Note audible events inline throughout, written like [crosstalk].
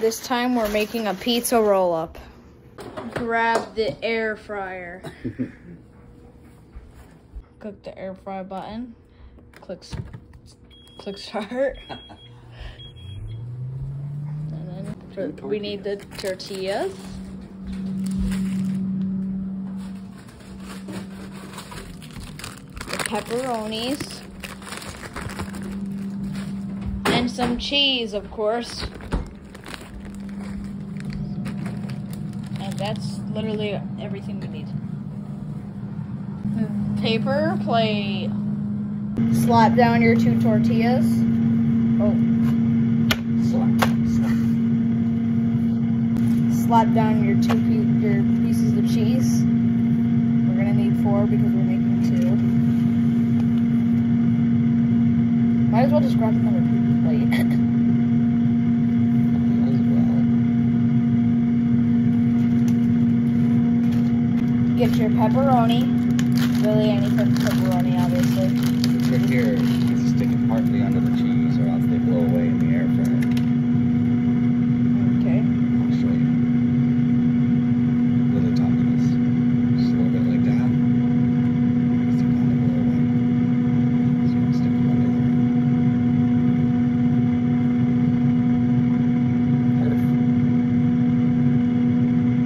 This time we're making a pizza roll up. Grab the air fryer. [laughs] Click the air fry button. Click click start. [laughs] and then for, we need the tortillas. The pepperonis. And some cheese, of course. That's literally everything we need. Hmm. Paper plate. Slap down your two tortillas. Oh. Slap, slap. Slap down your two pe- your pieces of cheese. We're gonna need four because we're making two. Might as well just grab another plate. [laughs] Get your pepperoni. Really, any pepperoni, obviously. Trick here is to stick it partly under the cheese or else they blow away in the air fryer. Okay. I'll show you. With the top of this. Just a little bit like that. Just to kind of blow away. So I'll stick them under there. Perfect.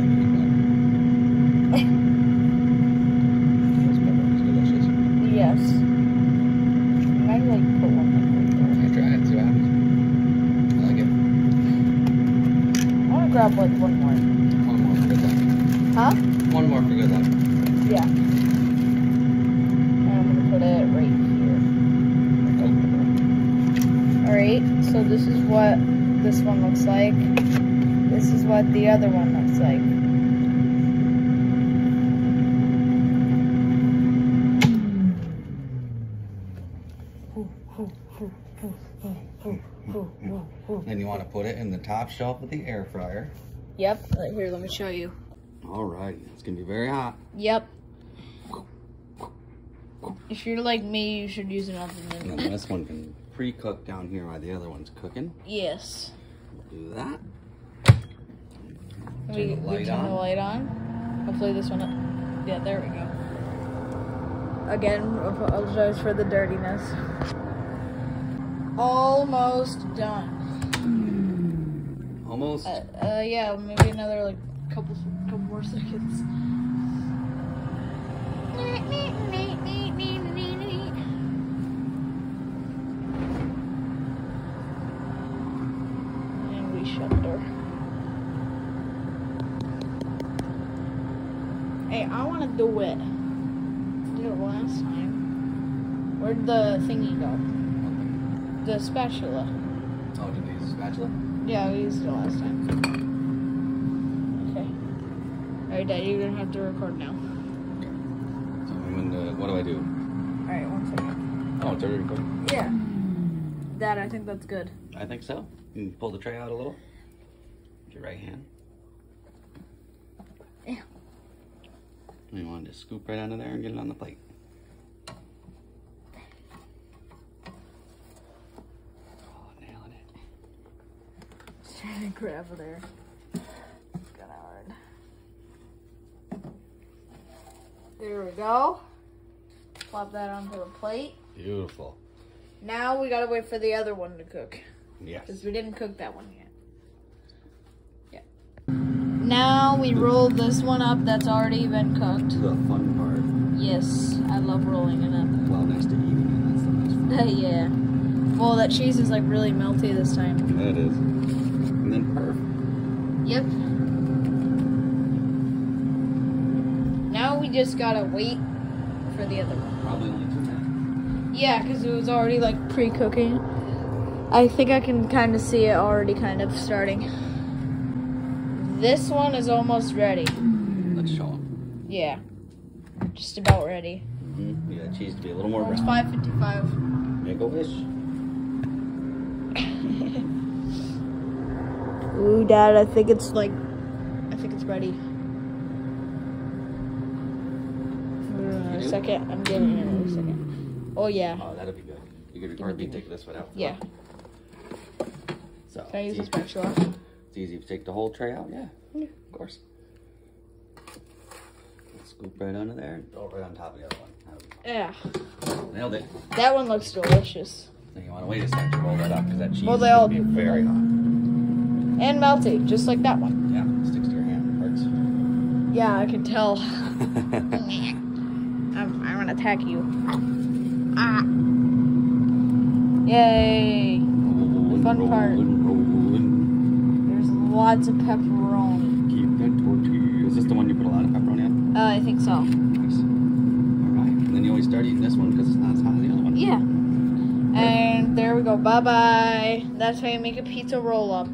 Then you got Those pepperonis delicious. Yes. Like put one like right Can I try it? See what happens? I like it. I want to grab like one more. One more for good luck. Huh? One more for good luck. Yeah. And I'm gonna put it right here. Oh. Alright, so this is what this one looks like. This is what the other one looks like. Then you want to put it in the top shelf of the air fryer. Yep, right here, let me show you. All right, it's gonna be very hot. Yep. If you're like me, you should use an oven. And then this one can pre-cook down here while the other one's cooking. Yes. Do that. We, Turn the we turn the light on. Hopefully this one. Yeah, there we go. Again, apologize for the dirtiness. Almost done. Almost. Uh, uh yeah, maybe another like couple couple more seconds. And we shut the door. Hey, I want to do it. Did it last time. Where'd the thingy go? The spatula. Oh, did they use a spatula? Yeah, we used it last time. Okay. Alright, Dad, you're gonna have to record now. So I'm gonna. What do I do? Alright, one second. Oh, it's already recording. Yeah. Dad, I think that's good. I think so. You can pull the tray out a little. With your right hand. Yeah. You want to scoop right under there and get it on the plate. Oh, nailing it. Grab it there. Hard. There we go. Plop that onto the plate. Beautiful. Now we gotta wait for the other one to cook. Yes. Because we didn't cook that one yet. Yeah. Now we roll this one up that's already been cooked. The fun part. Yes, I love rolling it up. Well, next to eating it, that's the most fun. [laughs] yeah. Well, that cheese is like really melty this time. That is. And then perfect. Yep. Now we just gotta wait for the other one. Probably only two minutes. Yeah, because it was already like pre-cooking. I think I can kind of see it already kind of starting. This one is almost ready. Let's show them. Yeah. Just about ready. Mm-hmm. Yeah, cheese to be a little more It's brown. 555. Make [laughs] Dad, I think it's like, I think it's ready. Uh, second, I'm getting it in a second. Oh yeah, Oh, that'd be good. You could record me take this one out. yeah. So, Can I use a spatula? It's easy to take the whole tray out. Yeah, Yeah. of course. Scoop right under there and throw it right on top of the other one. Yeah. Nailed it. That one looks delicious. Then you want to wait a second to roll that up because that cheese Well, is they all gonna be do. very hot. And melty, just like that one. Yeah, it sticks to your hand. Hurts. Yeah, I can tell. [laughs] I'm, I'm gonna attack you. Ah. Yay. Rolling, fun part. rolling. There's lots of pepperoni. Keep that tortilla. Is this the one you put a lot of pepperoni on? Uh, I think so. Nice. All right. And then you always start eating this one because it's not as hot as the other one. Yeah. And there we go. Bye bye. That's how you make a pizza roll up.